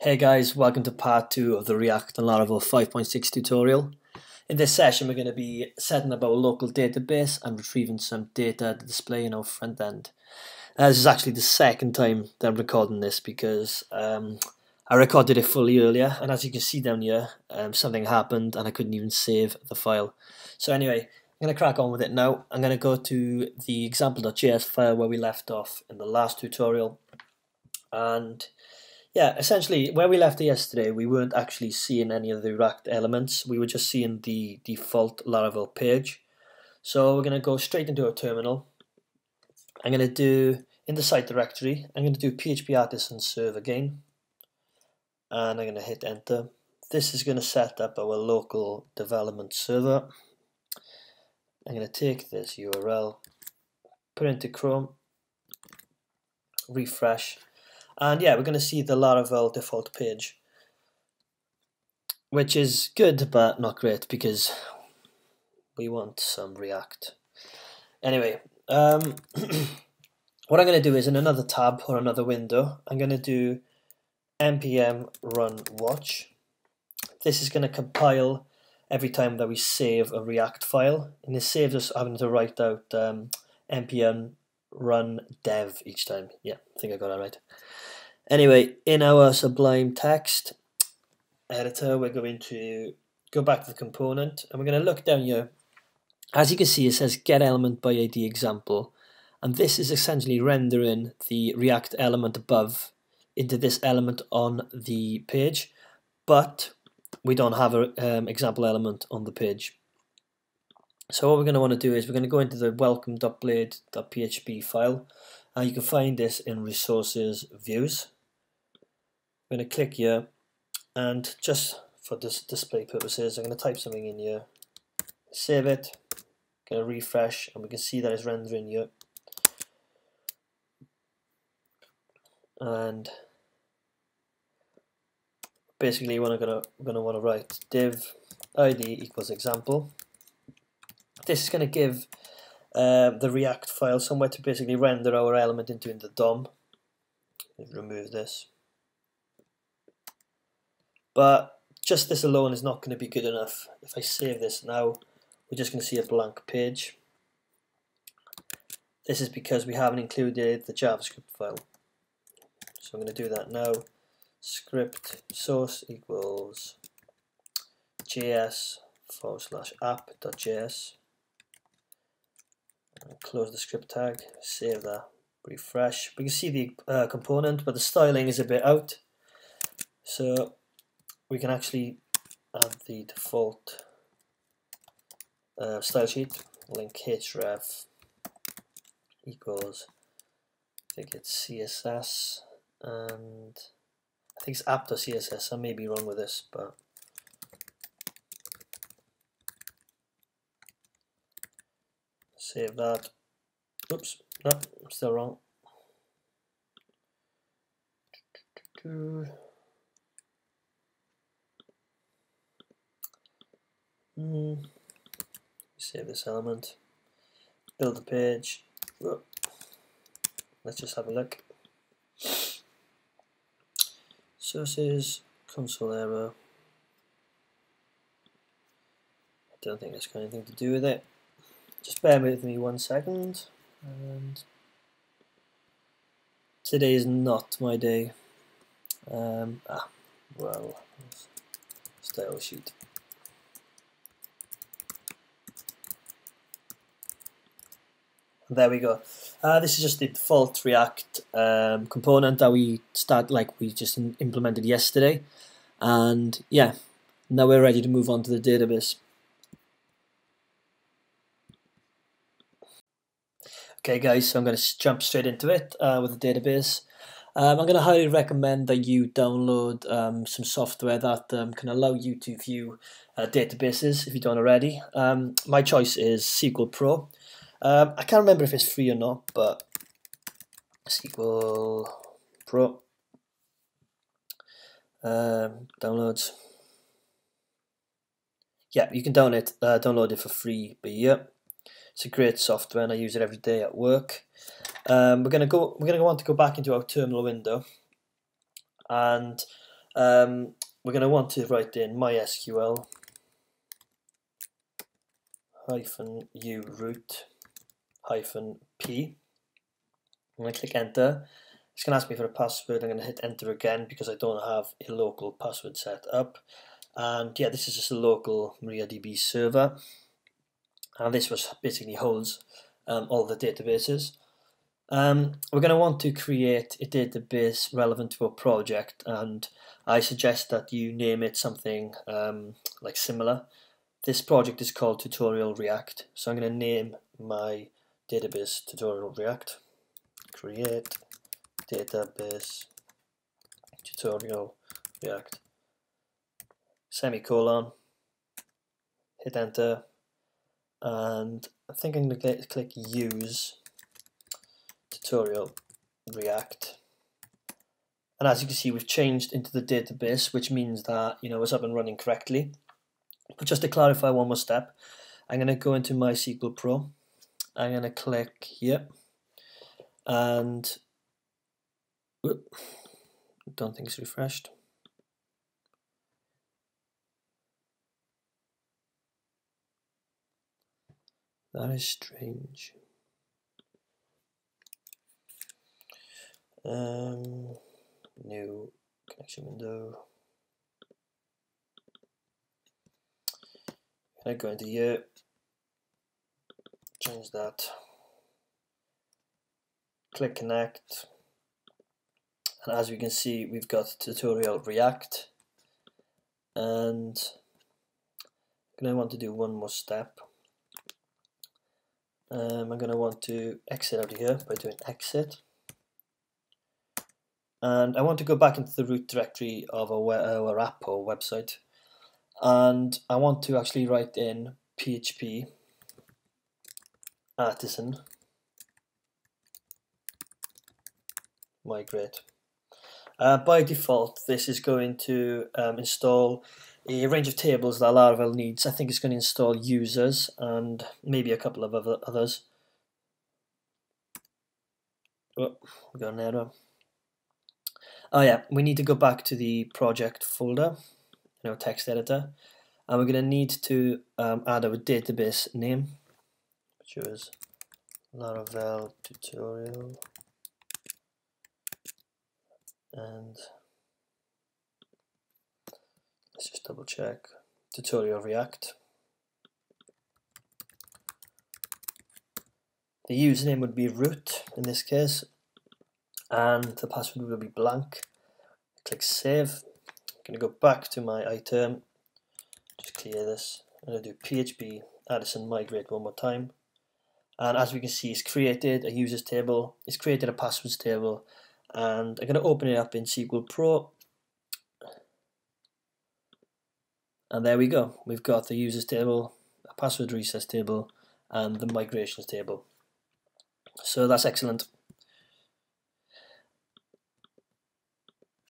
Hey guys, welcome to part 2 of the React and Laravel 5.6 tutorial. In this session we're going to be setting up our local database and retrieving some data to display in our front end. This is actually the second time that I'm recording this because um, I recorded it fully earlier and as you can see down here um, something happened and I couldn't even save the file. So anyway, I'm going to crack on with it now. I'm going to go to the example.js file where we left off in the last tutorial and yeah, essentially, where we left it yesterday, we weren't actually seeing any of the React elements. We were just seeing the default Laravel page. So we're going to go straight into our terminal. I'm going to do, in the site directory, I'm going to do PHP artisan serve again. And I'm going to hit enter. This is going to set up our local development server. I'm going to take this URL, put it into Chrome, refresh, and yeah, we're going to see the Laravel default page, which is good but not great because we want some React. Anyway, um, what I'm going to do is in another tab or another window, I'm going to do npm run watch. This is going to compile every time that we save a React file, and it saves us having to write out um, npm run dev each time. Yeah, I think I got that right. Anyway, in our Sublime text editor, we're going to go back to the component and we're going to look down here. As you can see, it says get element by ID example. And this is essentially rendering the React element above into this element on the page, but we don't have an um, example element on the page. So what we're going to want to do is we're going to go into the welcome.blade.php file. and you can find this in resources views. I'm going to click here and just for this display purposes I'm going to type something in here, save it, going to refresh and we can see that it's rendering here. And basically going to, we're going to want to write div id equals example this is going to give uh, the React file somewhere to basically render our element into in the DOM. Remove this. But just this alone is not going to be good enough. If I save this now, we're just going to see a blank page. This is because we haven't included the JavaScript file. So I'm going to do that now. Script source equals js forward slash app.js close the script tag, save that, refresh. We can see the uh, component, but the styling is a bit out. So we can actually add the default uh, style sheet, link href equals, I think it's CSS, and I think it's app.css, I may be wrong with this, but Save that. Oops, no, I'm still wrong. Mm. Save this element. Build a page. Let's just have a look. Sources, console error. I don't think it's got anything to do with it. Just bear with me one second. And today is not my day. Um, ah, well, style sheet. There we go. Uh, this is just the default React um, component that we start like we just implemented yesterday, and yeah, now we're ready to move on to the database. Okay guys, so I'm going to jump straight into it uh, with the database. Um, I'm going to highly recommend that you download um, some software that um, can allow you to view uh, databases if you don't already. Um, my choice is Sequel Pro. Um, I can't remember if it's free or not, but Sequel Pro um, downloads. Yeah, you can download it, uh, download it for free, but yeah. It's a great software and I use it every day at work. Um, we're gonna go. We're gonna want to go back into our terminal window, and um, we're going to want to write in MySQL hyphen u root hyphen p. I'm to click enter. It's going to ask me for a password. I'm going to hit enter again because I don't have a local password set up. And yeah, this is just a local MariaDB server. And this was basically holds um, all the databases. Um, we're going to want to create a database relevant to a project and I suggest that you name it something um, like similar. This project is called Tutorial React, so I'm going to name my database Tutorial React. Create database Tutorial React. Semicolon. Hit enter. And I think I'm going to click Use Tutorial React. And as you can see, we've changed into the database, which means that you know it's up and running correctly. But just to clarify one more step, I'm going to go into MySQL Pro. I'm going to click here. And whoop, don't think it's refreshed. That is strange. Um, new connection window. Can I go into here, change that, click connect, and as we can see we've got tutorial React and I'm going to want to do one more step. Um, I'm going to want to exit out of here by doing exit. And I want to go back into the root directory of our, our app or website. And I want to actually write in PHP artisan. Migrate. Uh, by default, this is going to um, install a range of tables that Laravel needs. I think it's going to install users and maybe a couple of other others. Oh, we got an error. Oh yeah, we need to go back to the project folder you know, text editor. And we're going to need to um, add our database name, which was Laravel tutorial. And just double check tutorial React. The username would be root in this case, and the password will be blank. Click save I'm going to go back to my iTerm, just clear this. I'm to do PHP artisan migrate one more time. And as we can see, it's created a users table, it's created a passwords table, and I'm going to open it up in Sequel Pro. And there we go. We've got the users table, a password resets table, and the migrations table. So that's excellent.